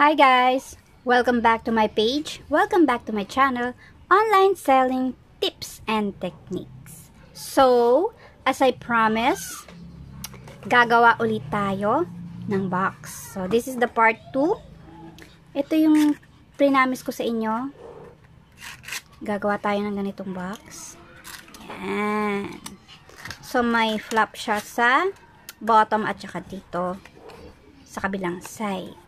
Hi guys! Welcome back to my page. Welcome back to my channel, Online Selling Tips and Techniques. So, as I promised, gagawa ulit tayo ng box. So, this is the part 2. Ito yung prinamis ko sa inyo. Gagawa tayo ng ganitong box. Yan. So, may flap siya sa bottom at saka dito sa kabilang side.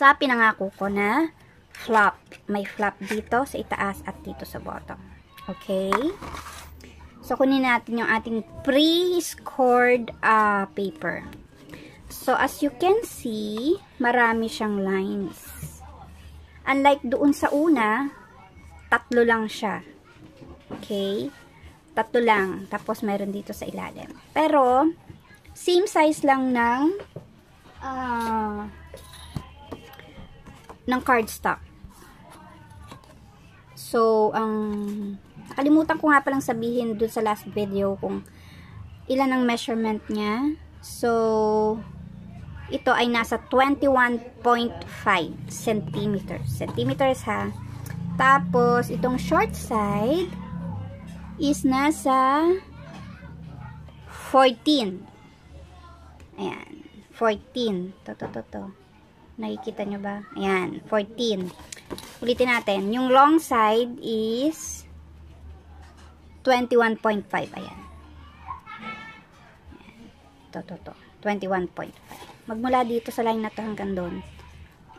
Sa pinangako ko na flap. May flap dito sa itaas at dito sa bottom. Okay? So, kunin natin yung ating pre-scored uh, paper. So, as you can see, marami siyang lines. Unlike doon sa una, tatlo lang siya. Okay? Tatlo lang. Tapos, meron dito sa ilalim. Pero, same size lang ng uh, ng cardstock. So, ang nakalimutan ko nga palang sabihin dun sa last video kung ilan ang measurement niya. So, ito ay nasa 21.5 centimeters. Centimeters ha. Tapos, itong short side is nasa 14. Ayan. 14. To, to, to, to. Nakikita nyo ba? Ayan. 14. Ulitin natin. Yung long side is 21.5. Ayan. Ayan. To, to, to. 21.5. Magmula dito sa line na to hanggang doon.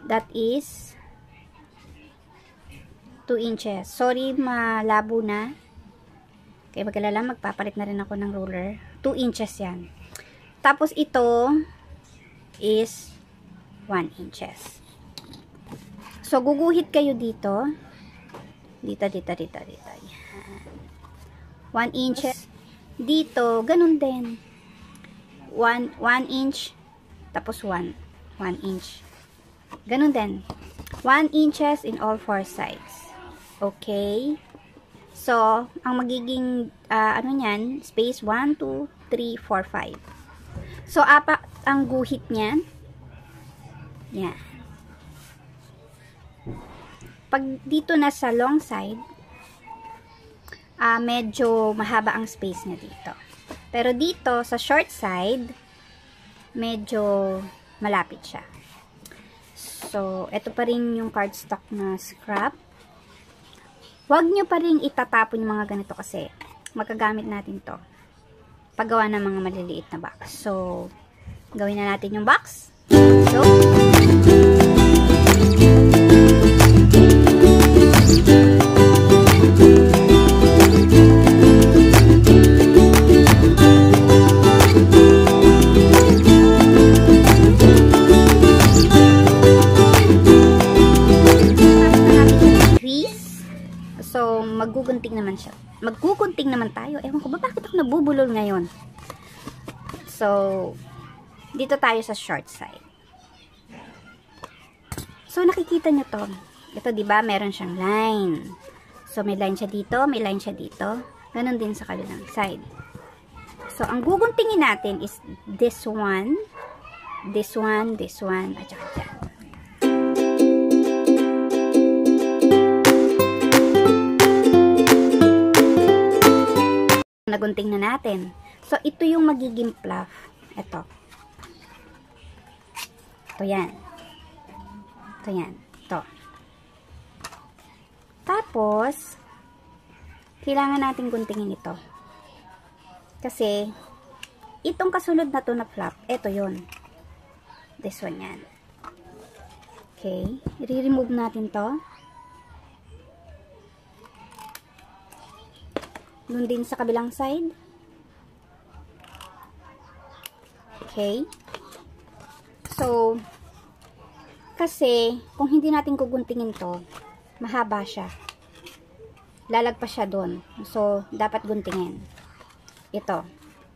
That is 2 inches. Sorry, malabo na. Kaya magkalala, magpapalit na rin ako ng ruler. 2 inches yan. Tapos ito is 1 inches. So, guguhit kayo dito. Dito, dito, dito, dito. Yan. 1 inches. Dito, ganun din. 1, 1 inch, tapos 1. 1 inch. Ganun din. 1 inches in all four sides. Okay? So, ang magiging, uh, ano yan, space 1, 2, 3, 4, 5. So, apat ang guhit niyan. Yan. Pag dito na sa long side, uh, medyo mahaba ang space niya dito. Pero dito, sa short side, medyo malapit siya. So, ito pa rin yung cardstock na scrap. Huwag nyo pa rin itatapon yung mga ganito kasi magagamit natin to paggawa ng mga maliliit na box. So, gawin na natin yung box. So, maggugunting naman siya. Maggugunting naman tayo. Ewan ko ba, bakit ako nabubulol ngayon? So, dito tayo sa short side. So, nakikita nyo to. Ito, ba meron siyang line. So, may line siya dito, may line siya dito. Ganon din sa kabilang side. So, ang guguntingin natin is this one, this one, this one, at saka dyan. nagunting na natin. So, ito yung magiging fluff. Ito. Ito yan. Ito yan. Ito. Tapos, kailangan natin guntingin ito. Kasi, itong kasunod na to na flap, ito yon This one yan. Okay. I-remove natin to. Doon din sa kabilang side. Okay. So, kasi, kung hindi natin guguntingin to, mahaba siya. Lalagpas siya doon. So, dapat guntingin. Ito.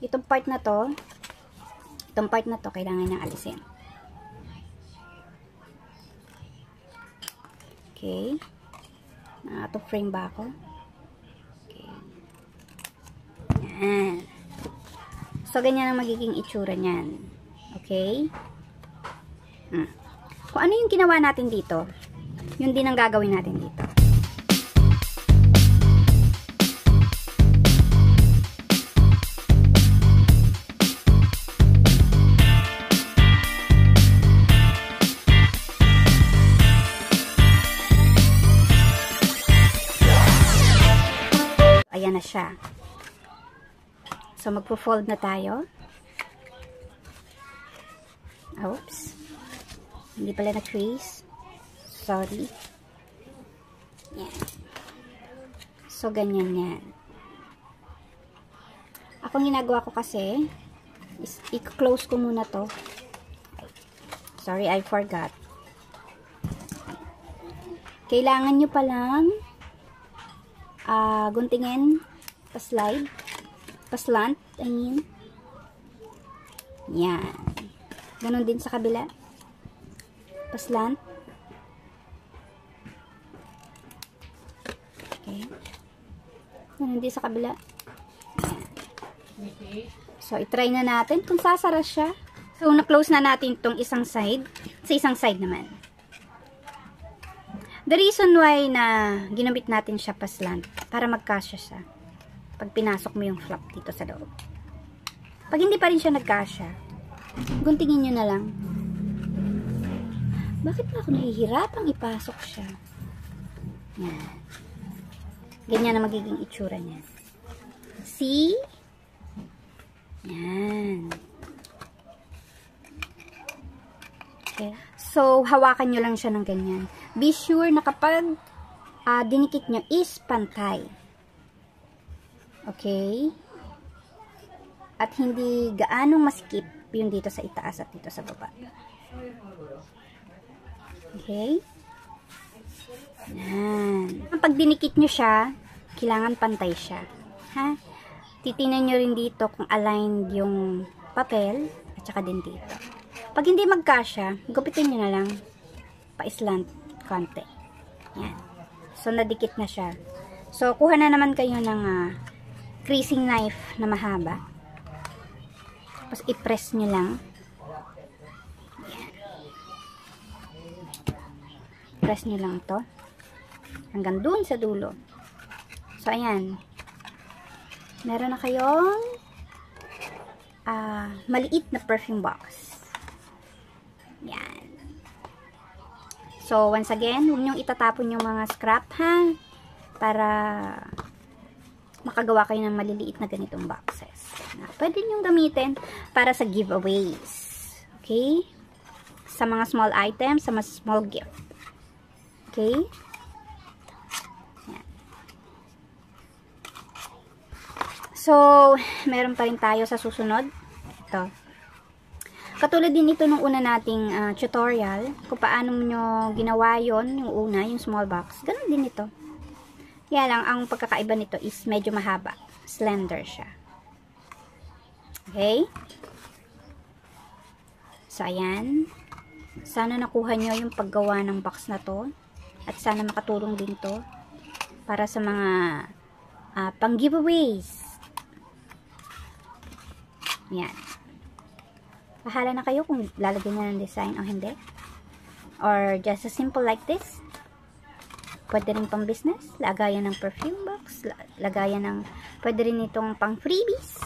Itong part na to, itong part na to, kailangan niyang alisin. Okay. Uh, to frame ba ako? Yan. So, ganyan ang magiging itsura niyan. Okay? Hmm. Kung ano yung ginawa natin dito, yun din ang gagawin natin dito. Ayan na siya. So, magpo-fold na tayo. Oops. Hindi pala na-crease. Sorry. Yan. So, ganyan yan. Ako ginagawa ko kasi, i-close ko muna to. Sorry, I forgot. Kailangan nyo palang uh, guntingin, pa-slide, pa-slant, I mean. Yan. Ganon din sa kabila. Pa-slant. Okay. Ganon din sa kabila. Yan. So, itry na natin kung sasara siya. So, na-close na natin itong isang side. Sa isang side naman. The reason why na ginamit natin siya pa slant, para magkasya siya. Pag pinasok mo yung flap dito sa loob. Pag hindi pa rin siya nagkasya, guntingin nyo na lang. Bakit pa ako nahihirapang ipasok siya? Yan. Ganyan na magiging itsura niya. See? Yan. Okay. So, hawakan nyo lang siya ng ganyan. Be sure na kapag uh, dinikit nyo is pantay. Okay? At hindi gaanong maskip yung dito sa itaas at dito sa baba. Okay? Yan. Pag dinikit nyo siya, kailangan pantay siya. Ha? Titinan nyo rin dito kung aligned yung papel at saka din dito. Pag hindi magkasya, gupitin nyo na lang pa-slant konti. Yan. So, nadikit na siya. So, kuha na naman kayo ng uh, creasing knife na mahaba. Tapos, i-press nyo lang. Press nyo lang to Hanggang dun sa dulo. So, ayan. Meron na kayong uh, maliit na perfume box. Yan. So, once again, huwag niyong itatapon yung mga scrap, ha? Para makagawa kayo ng maliliit na ganitong boxes. Na pwede niyong gamitin para sa giveaways. Okay? Sa mga small items, sa mga small gift. Okay? So, meron pa rin tayo sa susunod. Ito. Katulad din ito nung una nating uh, tutorial, kung paano nyo ginawa yon yung una, yung small box. Ganun din ito. Kaya lang, ang pagkakaiba nito is medyo mahaba. Slender siya. Okay? So, ayan. Sana nakuha nyo yung paggawa ng box na to. At sana makatulong din to para sa mga uh, pang-giveaways. Ayan. Bahala na kayo kung lalagyan nyo ng design o hindi. Or just a simple like this. Pwede rin pang business. Lagayan ng perfume box. Lagayan ng, pwede rin itong pang freebies.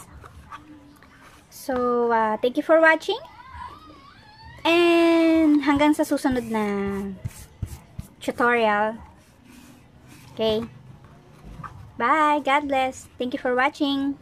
So, uh, thank you for watching. And hanggang sa susunod na tutorial. Okay. Bye. God bless. Thank you for watching.